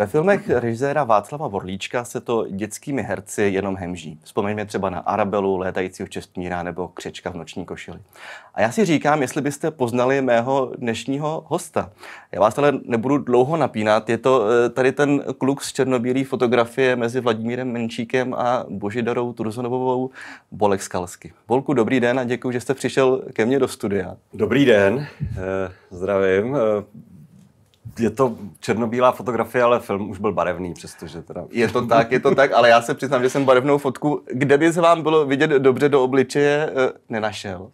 Ve filmech režiséra Václava Vorlíčka se to dětskými herci jenom hemží. Vzpomeňme třeba na Arabelu, létajícího čestmíra nebo křečka v noční košili. A já si říkám, jestli byste poznali mého dnešního hosta. Já vás ale nebudu dlouho napínat. Je to eh, tady ten kluk z černobílé fotografie mezi Vladimírem Menčíkem a Božidarou Turzonovou Bolek Skalsky. Bolku, dobrý den a děkuji, že jste přišel ke mně do studia. Dobrý den, eh, zdravím. Eh, je to černobílá fotografie, ale film už byl barevný, přestože teda... Je to tak, je to tak, ale já se přiznám, že jsem barevnou fotku, kde by se vám bylo vidět dobře do obličeje, eh, nenašel.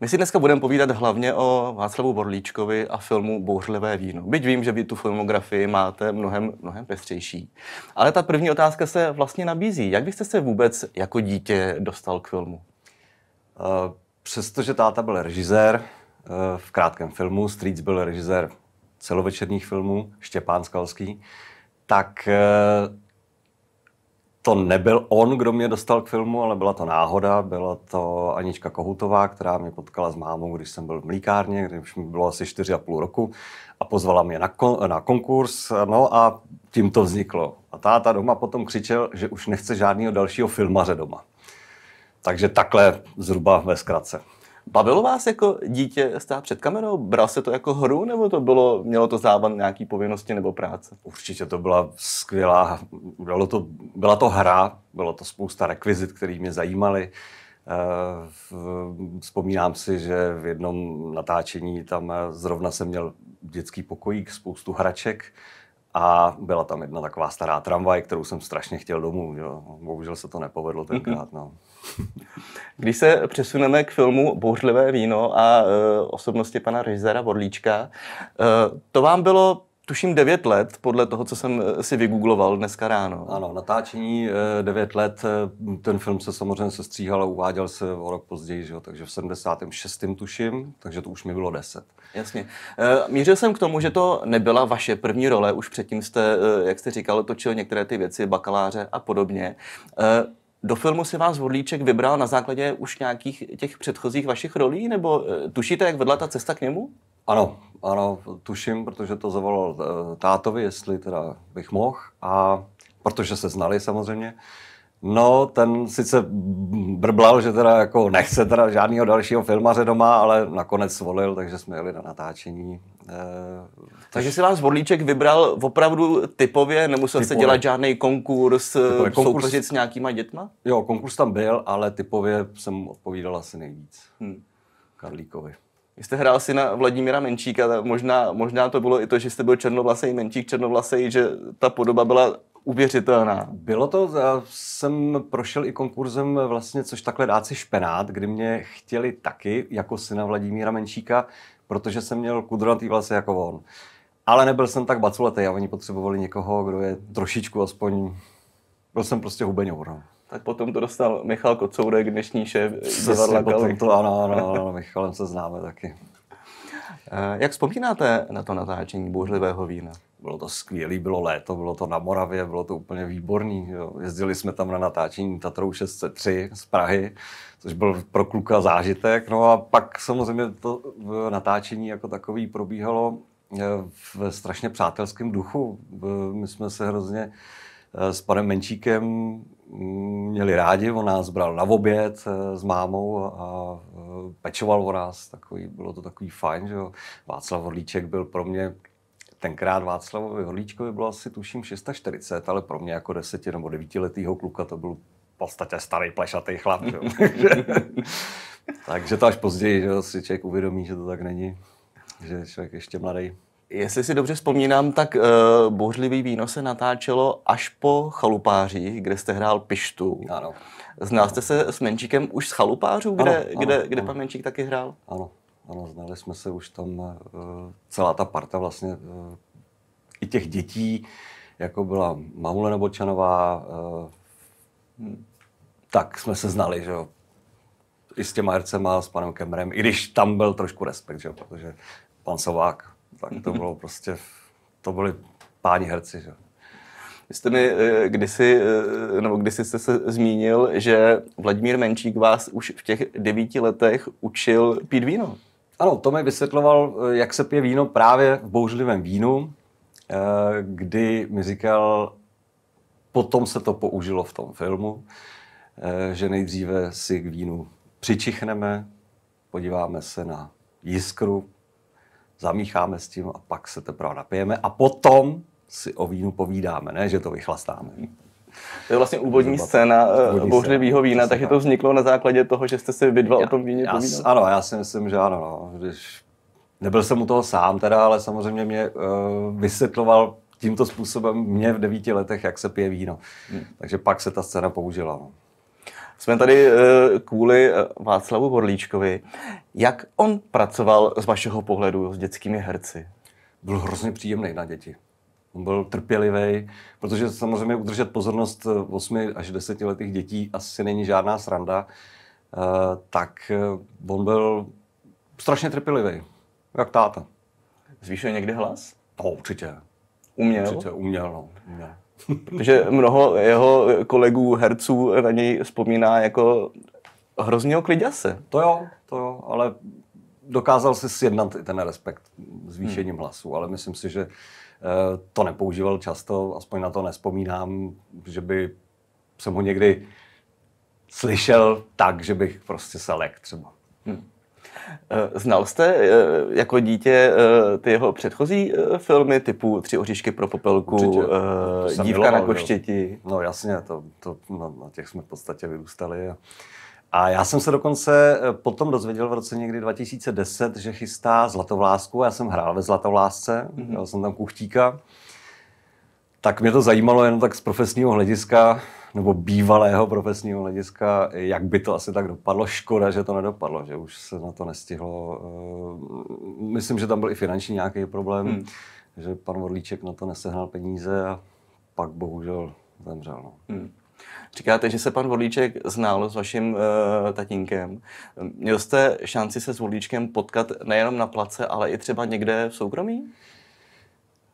My si dneska budeme povídat hlavně o Václavu Borlíčkovi a filmu Bouřlivé víno. Byť vím, že vy tu filmografii máte mnohem, mnohem pestřejší. Ale ta první otázka se vlastně nabízí. Jak byste se vůbec jako dítě dostal k filmu? Uh, přestože táta byl režisér uh, v krátkém filmu, Streets byl režisér celovečerních filmů, Štěpán Skalský, tak eh, to nebyl on, kdo mě dostal k filmu, ale byla to náhoda. Byla to Anička Kohutová, která mě potkala s mámou, když jsem byl v mlíkárně, když mi bylo asi 4,5 roku a pozvala mě na, kon, na konkurs. No a tím to vzniklo. A táta doma potom křičel, že už nechce žádného dalšího filmaře doma. Takže takhle zhruba ve zkratce. Bavilo vás jako dítě stát před kamerou? Bral se to jako hru, nebo to bylo, mělo to závan nějaký povinnosti nebo práce? Určitě to byla skvělá, bylo to, byla to hra, bylo to spousta rekvizit, které mě zajímaly. Eh, vzpomínám si, že v jednom natáčení tam zrovna jsem měl dětský pokojík, spoustu hraček a byla tam jedna taková stará tramvaj, kterou jsem strašně chtěl domů. Jo. Bohužel se to nepovedlo tenkrát. No. Když se přesuneme k filmu Bouřlivé víno a uh, osobnosti pana režiséra Vorlíčka, uh, to vám bylo tuším 9 let, podle toho, co jsem eh, si vygoogloval dneska ráno. Ano, natáčení 9 let, ten film se samozřejmě sestříhal a uváděl se o rok později, že jo, takže v 76. tuším, takže to už mi bylo 10. Jasně. Mířil jsem k tomu, že to nebyla vaše první role, už předtím jste, jak jste říkal, točil některé ty věci, bakaláře a podobně. Do filmu si vás Vodlíček vybral na základě už nějakých těch předchozích vašich rolí, nebo eh, tušíte, jak vedla ta cesta k němu? Ano, ano, tuším, protože to zavolal eh, tátovi, jestli teda bych mohl, a protože se znali samozřejmě. No, ten sice brblal, že teda jako nechce teda žádného dalšího filmaře doma, ale nakonec svolil, takže jsme jeli na natáčení. Eh, takže si vás Vodlíček vybral opravdu typově, nemusel typově. jste dělat žádný konkurs, typově. konkurs soupeřit s nějakýma dětma? Jo, konkurs tam byl, ale typově jsem odpovídal asi nejvíc. Hmm. Karlíkovi. Vy jste hrál si na Vladimíra Menčíka, možná, možná to bylo i to, že jste byl černovlasej Menčík, černovlasej, že ta podoba byla uvěřitelná. Bylo to, já jsem prošel i konkurzem vlastně, což takhle dát si špenát, kdy mě chtěli taky, jako syna Vladimíra Menšíka, protože jsem měl kudrnatý vlasy jako on. Ale nebyl jsem tak baculetý a oni potřebovali někoho, kdo je trošičku aspoň... Byl jsem prostě hubeňour. No. Tak potom to dostal Michal Kocourek, dnešní šéf divadla potom to, ano, ano, ano, Michalem se známe taky. Eh, jak vzpomínáte na to natáčení bouřlivého vína? Bylo to skvělé, bylo léto, bylo to na Moravě, bylo to úplně výborný. Jo. Jezdili jsme tam na natáčení Tatrou 603 z Prahy, což byl pro kluka zážitek. No a pak samozřejmě to natáčení jako takový probíhalo eh, v strašně přátelském duchu. My jsme se hrozně s panem Menčíkem mm, měli rádi, on nás bral na oběd s mámou a pečoval o nás, takový, bylo to takový fajn, že jo. Václav Orlíček byl pro mě tenkrát Václavovi Horlíčkovi bylo asi tuším 640, ale pro mě jako deseti nebo devítiletýho kluka to byl v podstatě starý plešatý chlap. Jo. Takže to až později, že si člověk uvědomí, že to tak není, že člověk ještě mladý. Jestli si dobře vzpomínám, tak uh, Bouřlivý víno se natáčelo až po chalupářích, kde jste hrál Pištu. Ano. Znal jste se s Menčíkem už z chalupářů, kde, ano, kde, ano, kde ano. pan Menčík taky hrál? Ano, ano, znali jsme se už tam uh, celá ta parta vlastně uh, i těch dětí, jako byla Mamule Bočanová, uh, hmm. tak jsme se znali, že jo. I s těma hercema, s panem Kemrem, i když tam byl trošku respekt, že jo, protože pan Sovák, tak to bylo prostě, to byli páni herci, že. Vy jste mi kdysi, nebo kdysi jste se zmínil, že Vladimír Menčík vás už v těch devíti letech učil pít víno. Ano, to mi vysvětloval, eh, jak se pije víno právě v bouřlivém vínu. kdy mi říkal, potom se to použilo v tom filmu, že nejdříve si k vínu přičichneme, podíváme se na jiskru, zamícháme s tím a pak se teprve napijeme a potom si o vínu povídáme, ne, že to vychlastáme. To je vlastně úvodní scéna eh, bouřlivého vína, takže to vzniklo na základě toho, že jste si vy dva já, o tom víně já, povídali. Ano, já si myslím, že ano. No. Když nebyl jsem u toho sám teda, ale samozřejmě mě uh, vysvětloval tímto způsobem mě v devíti letech, jak se pije víno. Hmm. Takže pak se ta scéna použila. No. Jsme tady uh, kvůli Václavu Borlíčkovi. Jak on pracoval z vašeho pohledu s dětskými herci? Byl hrozně příjemný na děti. On byl trpělivý, protože samozřejmě udržet pozornost 8 až 10 letých dětí asi není žádná sranda, eh, tak eh, on byl strašně trpělivý, jak táta. Zvýšil někdy hlas? No, určitě. Uměl? Určitě, uměl, no. Uměl. Protože mnoho jeho kolegů, herců na něj vzpomíná jako hrozného kliděse. To jo, to jo, ale dokázal si sjednat i ten respekt zvýšením hmm. hlasu, ale myslím si, že Eh, to nepoužíval často, aspoň na to nespomínám, že by jsem ho někdy slyšel tak, že bych prostě se lek třeba. Hmm. Znal jste eh, jako dítě ty jeho předchozí filmy typu Tři oříšky pro popelku, Určitě. Dívka miloval, na koštěti? No jasně, to, to, na, na těch jsme v podstatě vyrůstali. A a já jsem se dokonce eh, potom dozvěděl v roce někdy 2010, že chystá Zlatovlásku. Já jsem hrál ve Zlatovlásce, mm-hmm. měl jsem tam kuchtíka. Tak mě to zajímalo jen tak z profesního hlediska, nebo bývalého profesního hlediska, jak by to asi tak dopadlo. Škoda, že to nedopadlo, že už se na to nestihlo. Eh, myslím, že tam byl i finanční nějaký problém, mm. že pan Vodlíček na to nesehnal peníze a pak bohužel zemřel. No. Mm. Říkáte, že se pan Vodlíček znal s vaším uh, tatínkem. Měl jste šanci se s Vodlíčkem potkat nejenom na place, ale i třeba někde v soukromí?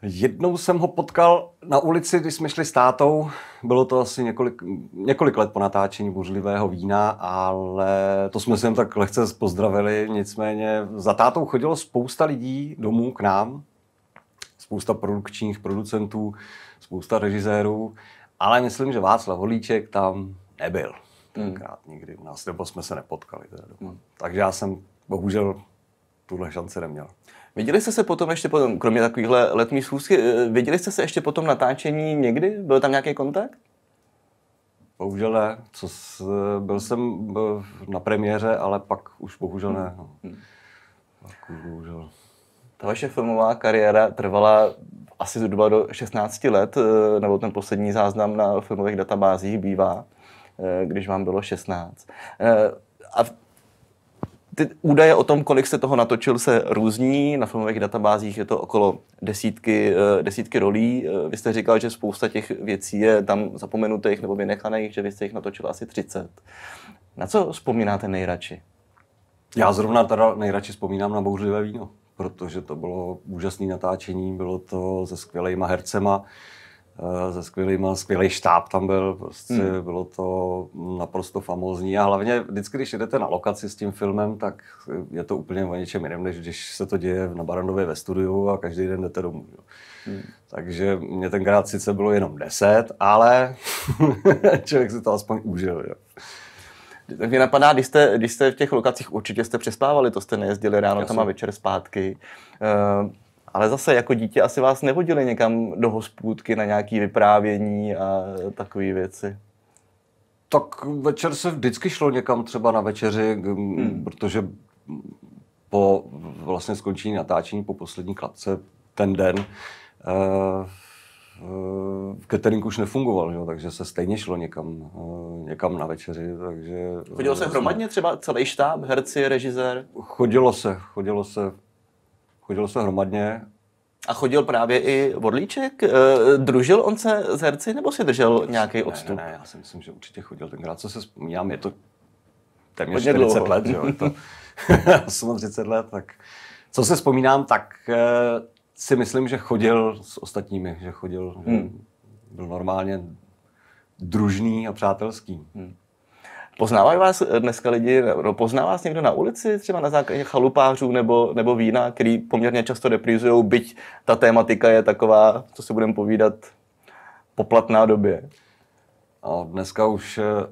Jednou jsem ho potkal na ulici, když jsme šli s tátou. Bylo to asi několik, několik let po natáčení buřlivého vína, ale to jsme se jen tak lehce pozdravili. Nicméně za tátou chodilo spousta lidí domů k nám, spousta produkčních producentů, spousta režisérů ale myslím, že Václav Holíček tam nebyl tenkrát hmm. nikdy u nás, nebo jsme se nepotkali. Teda hmm. Takže já jsem bohužel tuhle šanci neměl. Viděli jste se potom ještě potom, kromě takovýchhle letních schůzky, eh, viděli jste se ještě potom natáčení někdy? Byl tam nějaký kontakt? Bohužel ne. Co s, byl jsem byl na premiéře, ale pak už bohužel ne. No. Hmm. Pak už bohužel. Ta vaše filmová kariéra trvala asi zhruba do 16 let, eh, nebo ten poslední záznam na filmových databázích bývá, eh, když vám bylo 16. Eh, a ty údaje o tom, kolik se toho natočil, se různí. Na filmových databázích je to okolo desítky, desítky rolí. Vy jste říkal, že spousta těch věcí je tam zapomenutých nebo vynechaných, že vy jste jich natočil asi 30. Na co vzpomínáte nejradši? Já zrovna teda nejradši vzpomínám na bouřlivé víno protože to bylo úžasné natáčení, bylo to se skvělýma hercema, eh, se skvělýma, skvělý štáb tam byl, prostě hmm. bylo to naprosto famózní a hlavně vždycky, když jdete na lokaci s tím filmem, tak je to úplně o něčem jiném, než když se to děje na Barandově ve studiu a každý den jdete domů. Hmm. Takže mě tenkrát sice bylo jenom 10, ale člověk si to aspoň užil. Jo. Tak mě napadá, když jste, když jste v těch lokacích určitě jste přespávali, to jste nejezdili ráno Jasně. tam a večer zpátky. Uh, ale zase jako dítě asi vás nevodili někam do hospůdky na nějaké vyprávění a takové věci. Tak večer se vždycky šlo někam třeba na večeři, hmm. protože po vlastně skončení natáčení po poslední klapce ten den uh, v cateringu už nefungoval, že? takže se stejně šlo někam, eh, někam na večeři. Takže, chodilo se hromadně třeba celý štáb, herci, režisér? Chodilo se, chodilo se, chodilo se hromadně. A chodil právě i Vodlíček? Eh, družil on se s herci nebo si držel nějaký odstup? Ne, ne, já si myslím, že určitě chodil. Tenkrát, co se vzpomínám, je to téměř 40 dlouho. let, že jo? Je to 38 let, tak co se vzpomínám, tak eh, si myslím, že chodil s ostatními, že chodil, hmm. že byl normálně družný a přátelský. Hmm. Poznávají vás dneska lidi, no, pozná vás někdo na ulici, třeba na základě chalupářů nebo, nebo vína, který poměrně často reprizují, byť ta tématika je taková, co si budeme povídat, poplatná době. A dneska už, eh,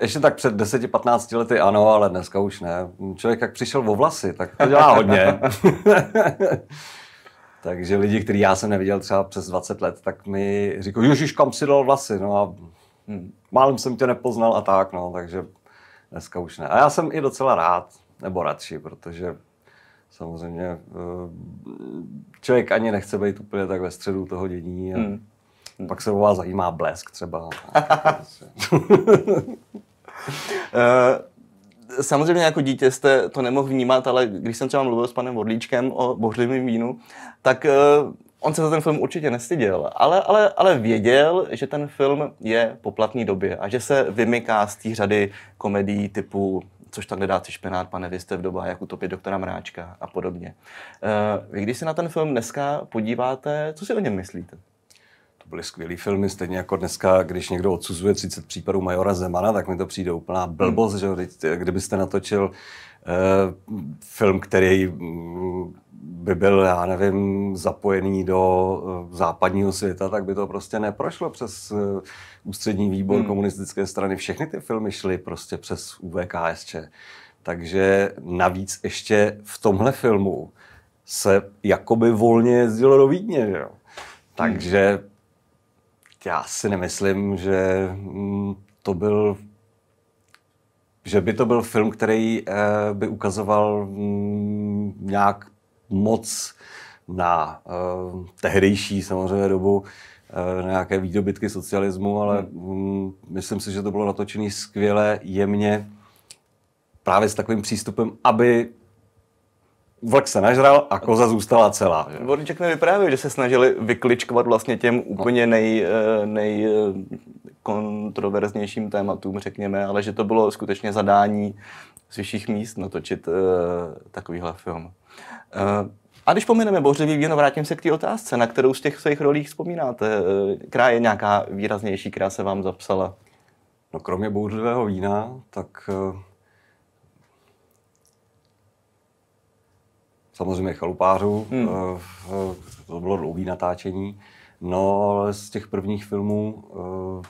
ještě tak před 10-15 lety ano, ale dneska už ne. Člověk jak přišel o vlasy, tak to dělá hodně. Takže lidi, který já jsem neviděl třeba přes 20 let, tak mi říkají, Ježíš, kam si dal vlasy? No a hmm, málem jsem tě nepoznal a tak, no, takže dneska už ne. A já jsem i docela rád, nebo radši, protože samozřejmě eh, člověk ani nechce být úplně tak ve středu toho dění a hmm. pak se o vás zajímá blesk třeba. Eh, samozřejmě jako dítě jste to nemohl vnímat, ale když jsem třeba mluvil s panem Vodlíčkem o bohřlivém vínu, tak uh, on se za ten film určitě nestyděl, ale, ale, ale věděl, že ten film je po platné době a že se vymyká z té řady komedií typu což tak nedá si špenát, pane, vy jste v dobách, jak utopit doktora Mráčka a podobně. Uh, vy když se na ten film dneska podíváte, co si o něm myslíte? byly skvělý filmy, stejně jako dneska, když někdo odsuzuje 30 případů Majora Zemana, tak mi to přijde úplná blbost, hmm. že kdybyste natočil uh, film, který mm, by byl, já nevím, zapojený do uh, západního světa, tak by to prostě neprošlo přes uh, ústřední výbor hmm. komunistické strany. Všechny ty filmy šly prostě přes UVKSČ. Takže navíc ještě v tomhle filmu se jakoby volně jezdilo do Vídně, že jo? Hmm. Takže já si nemyslím, že mm, to byl že by to byl film, který eh, by ukazoval mm, nějak moc na uh, tehdejší samozřejmě dobu uh, nějaké výdobytky socialismu, ale hmm. myslím si, že to bylo natočené skvěle, jemně, právě s takovým přístupem, aby vlk se nažral a koza zůstala celá. Vodníček mi vyprávěl, že se snažili vykličkovat vlastně těm úplně nej, eh, nej kontroverznějším tématům, řekněme, ale že to bylo skutečně zadání z vyšších míst natočit uh, takovýhle film. Uh, a když pomineme bořivý víno, vrátím se k té otázce, na kterou z těch svých rolí vzpomínáte. Která je nějaká výraznější, která se vám zapsala? No kromě bouřlivého vína, tak samozřejmě chalupářů, hmm. Eh, eh, to bylo dlouhé natáčení. No, ale z těch prvních filmů eh,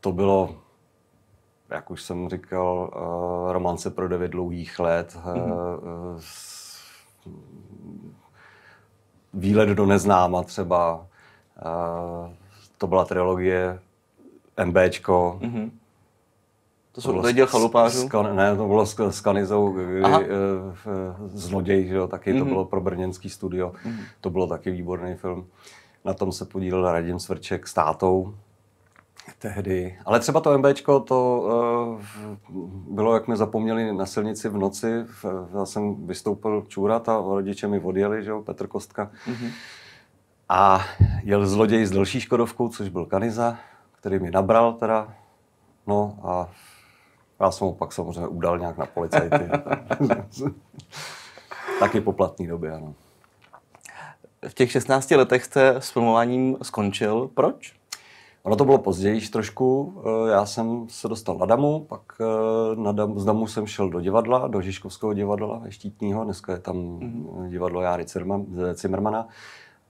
to bylo, jak už jsem říkal, romance pro devět dlouhých let, hmm. výlet do neznáma třeba, to byla trilogie MBčko, hmm. To jsou neděl chalupářů? Skan, ne, to bylo s, s Kanizou, kdy Zloděj, že jo, taky mm-hmm. to mhm. bylo pro brněnský studio. Mm-hmm. To bylo taky výborný film. Na tom se podílel Radim Svrček s tátou tehdy. Ale třeba to MBčko, to uh, bylo, jak mi zapomněli na silnici v noci. Já jsem vystoupil čůrat a rodiče mi odjeli, že jo, Petr Kostka. Mm-hmm. A jel zloděj s další Škodovkou, což byl Kaniza, který mi nabral teda. No a já jsem ho pak samozřejmě udal nějak na policajty. Taky po platný době, ano. V těch 16 letech jste s filmováním skončil. Proč? Ono to bylo později trošku. Eh, já jsem se dostal na Damu, pak eh, na Damu, z Damu jsem šel do divadla, do Žižkovského divadla Štítního, dneska je tam mm-hmm. divadlo Járy Cimrmana.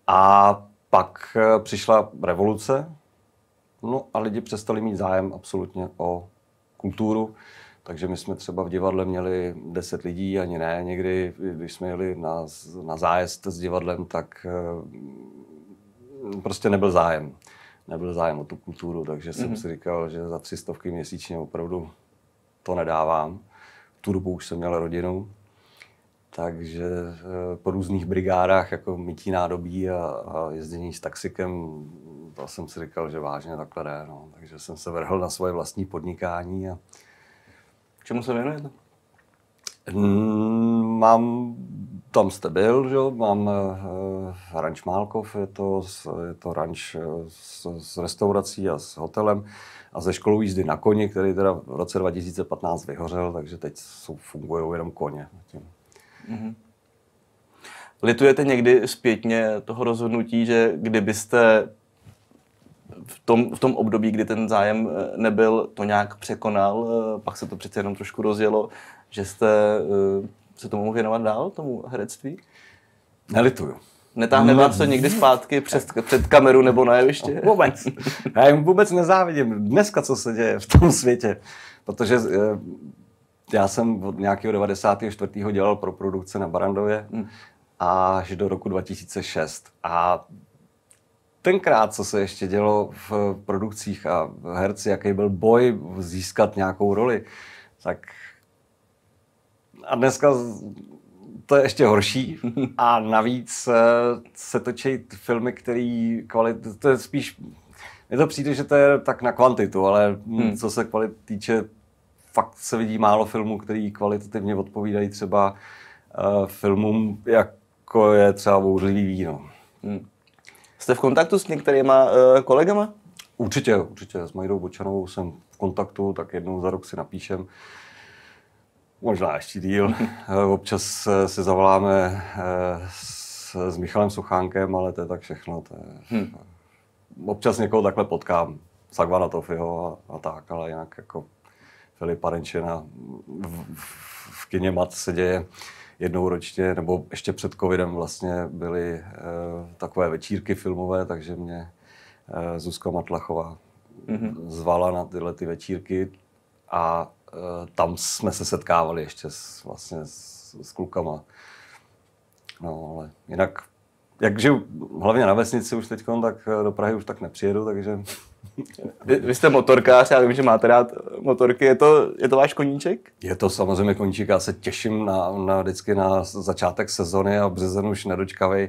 A pak přišla revoluce, no a lidi přestali mít zájem absolutně o kulturu. Takže my jsme třeba v divadle měli 10 lidí, ani ne. Někdy, když jsme jeli na, na zájezd s divadlem, tak prostě nebyl zájem. Nebyl zájem o tu kulturu, takže jsem mm-hmm. si říkal, že za tři stovky měsíčně opravdu to nedávám. Tu dobu už jsem měl rodinu, takže eh, po různých brigádách, jako mytí nádobí a, a jezdění s taxikem, to jsem si říkal, že vážně takhle jde. No. Takže jsem se vrhl na svoje vlastní podnikání. A... Čemu se věnujete? Mám, tam jste byl, že? mám uh, ranč Málkov, je to, je to ranč eh, s, s restaurací a s hotelem a ze školou jízdy na koni, který teda v roce 2015 vyhořel, takže teď jsou, fungují jenom koně. Mm-hmm. Litujete někdy zpětně toho rozhodnutí, že kdybyste v tom, v tom období, kdy ten zájem eh, nebyl, to nějak překonal, eh, pak se to přece jenom trošku rozjelo, že jste eh, se tomu věnovat dál, tomu herectví? Nelituju. Netáhne vás to někdy zpátky před, před kameru nebo na jeviště? No, vůbec. Já jim vůbec nezávidím dneska, co se děje v tom světě. Protože já jsem od nějakého 94. dělal pro produkce na Barandově hmm. až do roku 2006. A tenkrát, co se ještě dělo v produkcích a v herci, jaký byl boj získat nějakou roli, tak a dneska to je ještě horší. A navíc eh, se točí filmy, které kvalit, to je spíš, mně to přijde, že to je tak na kvantitu, ale hmm. co se kvalit týče, fakt se vidí málo filmů, který kvalitativně odpovídají třeba uh, filmům, jako je třeba Bouřlivý víno. Hmm. Jste v kontaktu s některýma uh, kolegama? Určitě, určitě. S Majdou Bočanovou jsem v kontaktu, tak jednou za rok si napíšem. Možná ještě díl. Eh, občas si zavoláme s, s Michalem Suchánkem, ale to je tak všechno. To je... Hmm. Občas někoho takhle potkám. Sagvana Tofiho a, a tak, ale jinak jako Filipa Renčina v, v, v kině Mat se děje jednou ročně, nebo ještě před covidem vlastně byly e, takové večírky filmové, takže mě e, Zuzka Matlachová mm-hmm. zvala na tyhle ty večírky a e, tam jsme se setkávali ještě s, vlastně s, s klukama. No, ale jinak, jak žiju hlavně na vesnici už teď, tak do Prahy už tak nepřijedu, takže... Vy, vy jste motorkář, já vím, že máte rád motorky. Je to, je to váš koníček? Je to samozřejmě koníček, já se těším na, na vždycky na začátek sezony a březen už nedočkavej.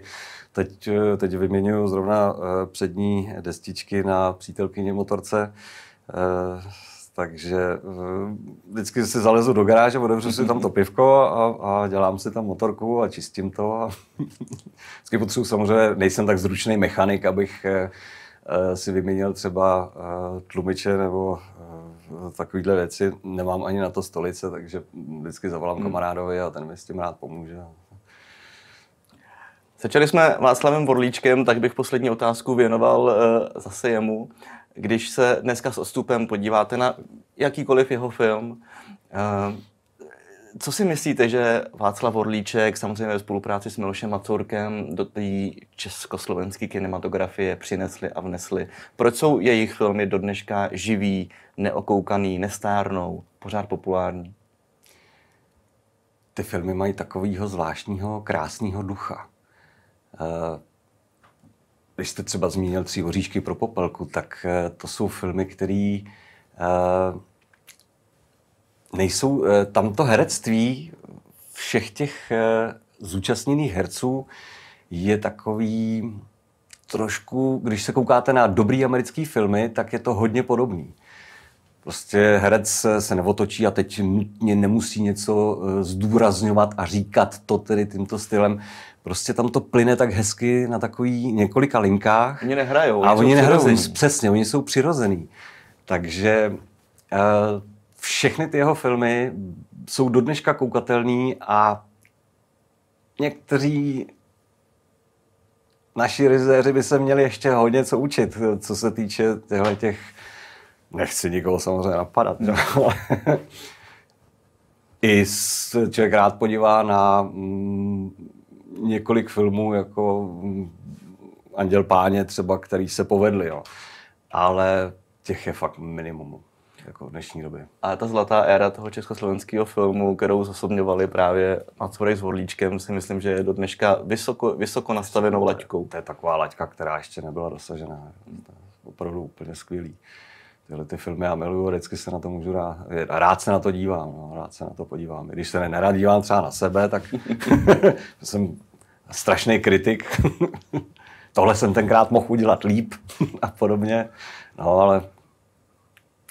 Teď, teď vyměňuju zrovna eh, přední destičky na přítelkyně motorce. Eh, takže eh, vždycky si zalezu do garáže, otevřu si tam to pivko a, a dělám si tam motorku a čistím to. A vždycky potřebuji samozřejmě, nejsem tak zručný mechanik, abych si vyměnil třeba eh, tlumiče nebo eh, takovéhle věci. Nemám ani na to stolice, takže vždycky zavolám hmm. kamarádovi a ten mi s tím rád pomůže. Začali jsme Václavem Vorlíčkem, tak bych poslední otázku věnoval zase jemu. Když se dneska s odstupem podíváte na jakýkoliv jeho film, co si myslíte, že Václav Orlíček, samozřejmě ve spolupráci s Milošem Macourkem, do té československé kinematografie přinesli a vnesli? Proč jsou jejich filmy do dneška živí, neokoukaný, nestárnou, pořád populární? Ty filmy mají takového zvláštního, krásného ducha. Eh, když jste třeba zmínil Tři hoříšky pro popelku, tak eh, to jsou filmy, které eh, nejsou, eh, tamto herectví všech těch eh, zúčastněných herců je takový trošku, když se koukáte na dobrý americký filmy, tak je to hodně podobný. Prostě herec se neotočí a teď nutně nemusí něco eh, zdůrazňovat a říkat to tedy tímto stylem. Prostě tam to plyne tak hezky na takový několika linkách. Oni nehrajou. A oni, oni nehrajou, přesně, oni jsou přirozený. Takže všechny ty jeho filmy jsou do dneška koukatelný a někteří naši režiséři by se měli ještě hodně co učit, co se týče těchto těch, nechci nikoho samozřejmě napadat, no. i člověk rád podívá na mm, několik filmů jako mm, Anděl páně třeba, který se povedli, jo. ale těch je fakt minimum jako v dnešní době. A ta zlatá éra toho československého filmu, kterou zosobňovali právě Macurej s Horlíčkem, si myslím, že je do dneška vysoko, vysoko nastavenou laťkou. To je taková laťka, která ještě nebyla dosažená. To je opravdu úplně skvělý. Tyhle ty filmy já miluju, vždycky se na to můžu rád, rád se na to dívám, no, rád se na to podívám. I když se nerad dívám třeba na sebe, tak jsem strašný kritik. Tohle jsem tenkrát mohl udělat líp a podobně. No, ale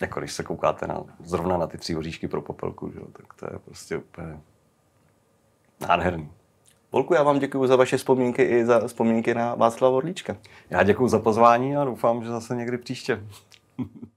jako když se koukáte na, zrovna na ty tři hoříšky pro popelku, že? tak to je prostě úplně nádherný. Volku, já vám děkuji za vaše vzpomínky i za vzpomínky na Václava Orlíčka. Já děkuji za pozvání a doufám, že zase někdy příště.